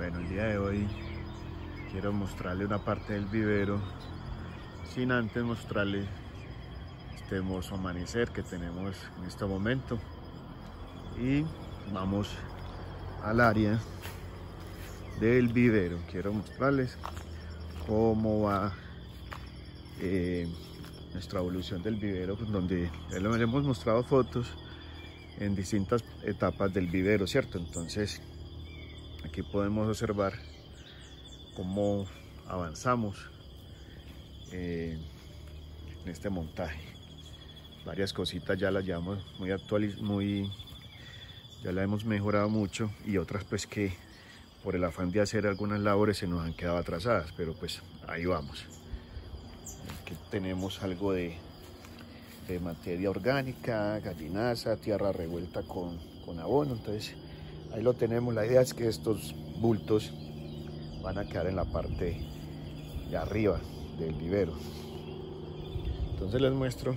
Bueno, el día de hoy quiero mostrarle una parte del vivero sin antes mostrarle este hermoso amanecer que tenemos en este momento. Y vamos al área del vivero. Quiero mostrarles cómo va eh, nuestra evolución del vivero donde le hemos mostrado fotos en distintas etapas del vivero cierto entonces aquí podemos observar cómo avanzamos eh, en este montaje. Varias cositas ya las llevamos muy actualizadas muy ya la hemos mejorado mucho y otras pues que por el afán de hacer algunas labores se nos han quedado atrasadas pero pues ahí vamos. Aquí tenemos algo de, de materia orgánica gallinaza tierra revuelta con, con abono entonces ahí lo tenemos. La idea es que estos bultos van a quedar en la parte de arriba del vivero. Entonces les muestro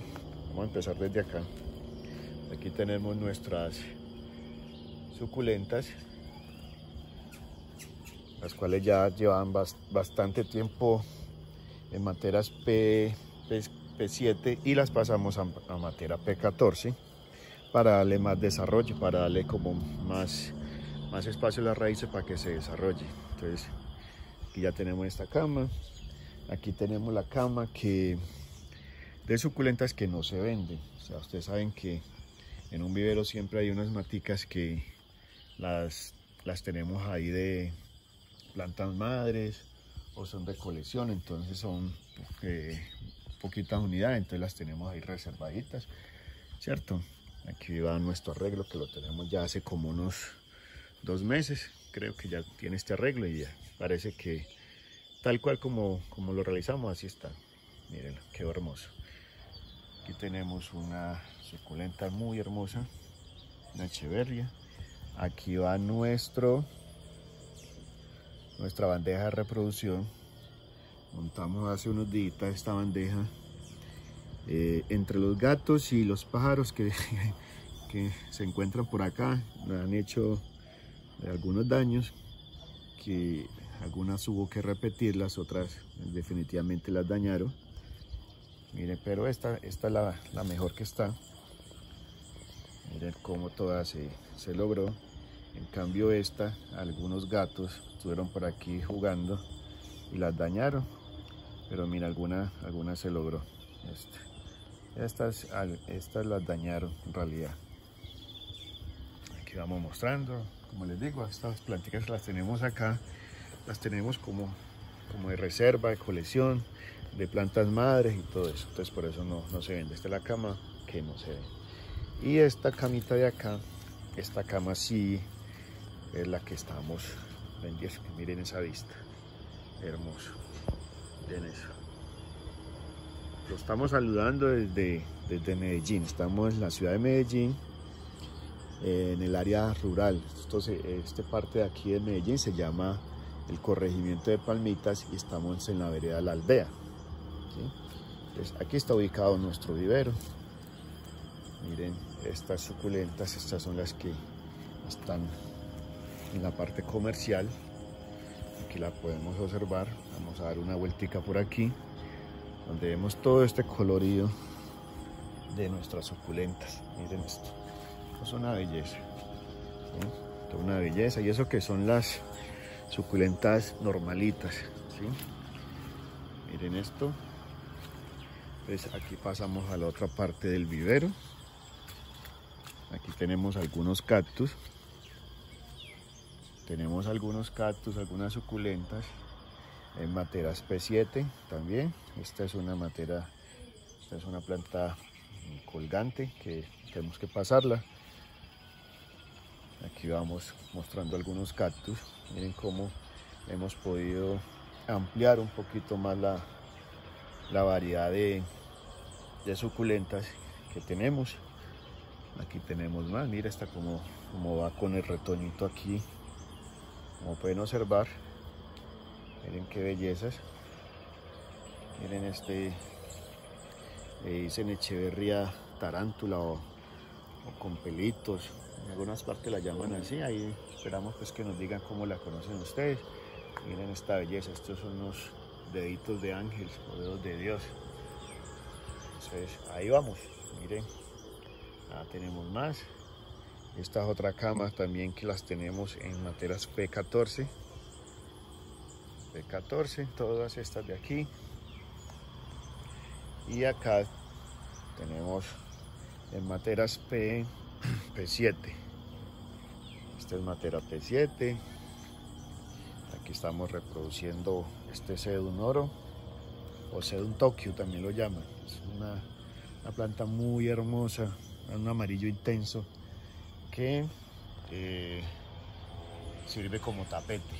vamos a empezar desde acá. Aquí tenemos nuestras suculentas las cuales ya llevan bastante tiempo en materas P, P, 7 y las pasamos a, a materia P14 para darle más desarrollo, para darle como más, más espacio a las raíces para que se desarrolle. Entonces, aquí ya tenemos esta cama, aquí tenemos la cama que de suculentas que no se venden. O sea, ustedes saben que en un vivero siempre hay unas maticas que las, las tenemos ahí de plantas madres o son de colección, entonces son eh, poquitas unidades, entonces las tenemos ahí reservaditas, ¿cierto? Aquí va nuestro arreglo que lo tenemos ya hace como unos dos meses, creo que ya tiene este arreglo y ya parece que tal cual como, como lo realizamos, así está. Miren, qué hermoso. Aquí tenemos una suculenta muy hermosa, una echeverria. Aquí va nuestro nuestra bandeja de reproducción. Montamos hace unos días esta bandeja eh, entre los gatos y los pájaros que, que se encuentran por acá. Me han hecho algunos daños que algunas hubo que repetirlas, otras definitivamente las dañaron. Miren, pero esta, esta es la, la mejor que está. Miren cómo toda se, se logró. En cambio esta, algunos gatos estuvieron por aquí jugando y las dañaron. Pero mira, alguna, alguna se logró. Estas, estas las dañaron en realidad. Aquí vamos mostrando. Como les digo, estas plantitas las tenemos acá. Las tenemos como, como de reserva, de colección, de plantas madres y todo eso. Entonces por eso no, no se vende. Esta es la cama que no se ve. Y esta camita de acá, esta cama sí es la que estamos vendiendo. Miren esa vista, hermoso. Miren eso. Lo estamos saludando desde, desde Medellín. Estamos en la ciudad de Medellín, en el área rural. Esto esta parte de aquí de Medellín se llama el corregimiento de Palmitas y estamos en la vereda de la aldea. Entonces, aquí está ubicado nuestro vivero. Miren estas suculentas, estas son las que están en la parte comercial aquí la podemos observar vamos a dar una vueltica por aquí donde vemos todo este colorido de nuestras suculentas miren esto una belleza una belleza y eso que son las suculentas normalitas miren esto. Pues aquí pasamos a la otra parte del vivero. Aquí tenemos algunos cactus. Tenemos algunos cactus, algunas suculentas en materas P7 también. Esta es una matera, esta es una planta colgante que tenemos que pasarla. Aquí vamos mostrando algunos cactus. Miren cómo hemos podido ampliar un poquito más la, la variedad de, suculentas que tenemos. Aquí tenemos más, mira está como, como va con el retoñito aquí como pueden observar miren qué bellezas miren este dicen echeverria tarántula o, con pelitos en algunas partes la llaman así, ahí esperamos pues que nos digan cómo la conocen ustedes. Miren esta belleza, estos son unos deditos de ángel o dedos de Dios. Entonces, ahí vamos, miren, ah, tenemos más. Esta es otra cama también que las tenemos en materas P14. P14, todas estas de aquí. Y acá tenemos en materas P, P7. Esta es matera P7. Aquí estamos reproduciendo este Sedun Oro o Sedun Tokyo también lo llaman. Es una, una planta muy hermosa, un amarillo intenso que eh, sirve como tapete.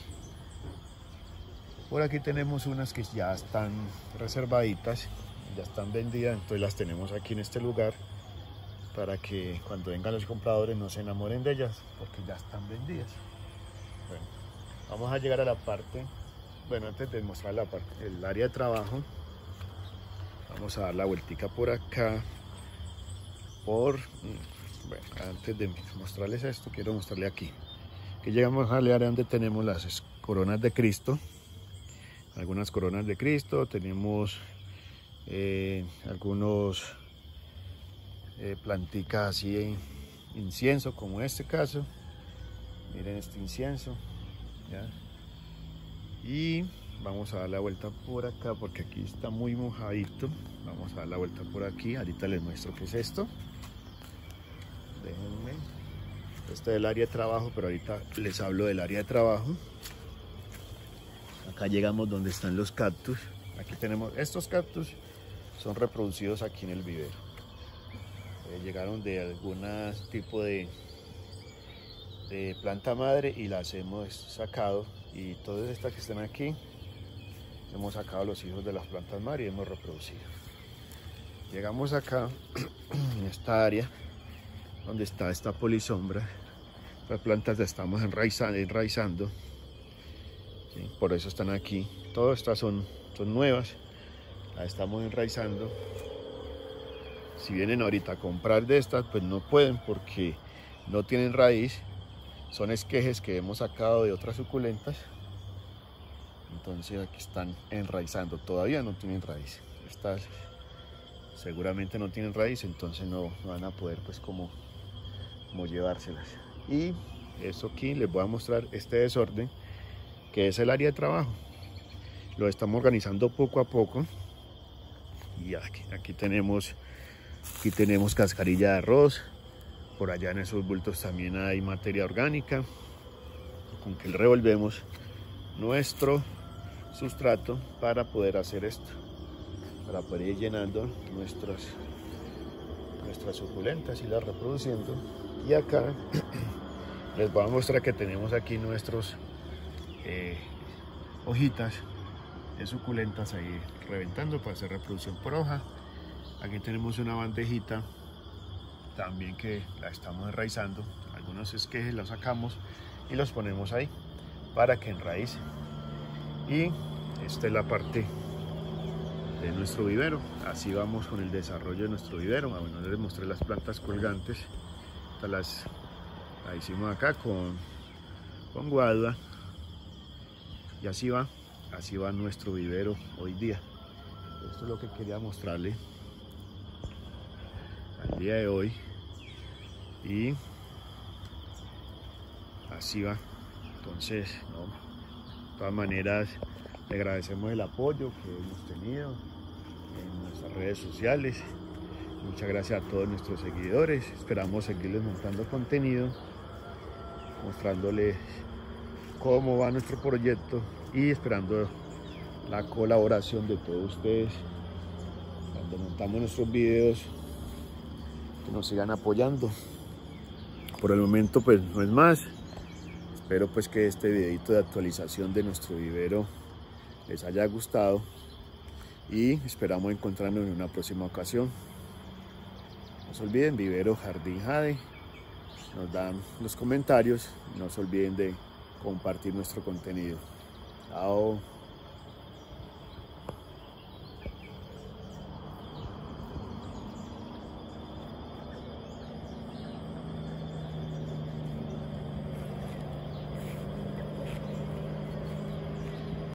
Por aquí tenemos unas que ya están reservaditas, ya están vendidas, entonces las tenemos aquí en este lugar para que cuando vengan los compradores no se enamoren de ellas porque ya están vendidas. Bueno, vamos a llegar a la parte, bueno, antes de mostrar la parte, el área de trabajo, vamos a dar la vueltica por acá, por, bueno, antes de mostrarles esto, quiero mostrarle aquí, que llegamos al área donde tenemos las coronas de Cristo, algunas coronas de Cristo, tenemos eh, algunos eh, planticas así en incienso como este caso. Miren este incienso y vamos a dar la vuelta por acá porque aquí está muy mojadito. Vamos a dar la vuelta por aquí. Ahorita les muestro qué es esto. Déjenme. Este es el área de trabajo pero ahorita les hablo del área de trabajo. Acá llegamos donde están los cactus. Aquí tenemos estos cactus son reproducidos aquí en el vivero. eh, llegaron de algún tipo de, planta madre y las hemos sacado. Y todas estas que están aquí hemos sacado los hijos de las plantas madre y hemos reproducido. Llegamos acá en esta área donde está esta polisombra. Las plantas las estamos enraizando, enraizando por eso están aquí. Todas estas son, son nuevas. Las estamos enraizando si vienen ahorita a comprar de estas, pues no pueden porque no tienen raíz. Son esquejes que hemos sacado de otras suculentas. Entonces aquí están enraizando. Todavía no tienen raíz. Estas seguramente no tienen raíz, entonces no, van a poder pues como, como llevárselas. Y eso aquí les voy a mostrar este desorden que es el área de trabajo. Lo estamos organizando poco a poco. Y aquí, aquí tenemos Aquí tenemos cascarilla de arroz. Por allá en esos bultos también hay materia orgánica. Con que revolvemos nuestro sustrato para poder hacer esto. Para poder ir llenando nuestras, nuestras suculentas y las reproduciendo. Y acá les voy a mostrar que tenemos aquí nuestros eh, hojitas de suculentas ahí reventando para hacer reproducción por hoja Aquí tenemos una bandejita también que la estamos enraizando. Algunos esquejes los sacamos y los ponemos ahí para que enraice. Y esta es la parte de nuestro vivero. Así vamos con el desarrollo de nuestro vivero. Bueno, les mostré las plantas colgantes. Estas las, hicimos acá con, con. Y así va, así va nuestro vivero hoy día. Esto es lo que quería mostrarle día de hoy. Y así va. Entonces de todas maneras le agradecemos el apoyo que hemos tenido en nuestras redes sociales. Muchas gracias a todos nuestros seguidores. Esperamos seguirles montando contenido mostrándoles cómo va nuestro proyecto y esperando la colaboración de todos ustedes. Cuando montamos nuestros videos que nos sigan apoyando. Por el momento pues no es más. Espero pues que este videito de actualización de nuestro vivero les haya gustado y esperamos encontrarnos en una próxima ocasión. No se olviden, Vivero Jardín Jade. Nos dan los comentarios. No se olviden de compartir nuestro contenido. Chao.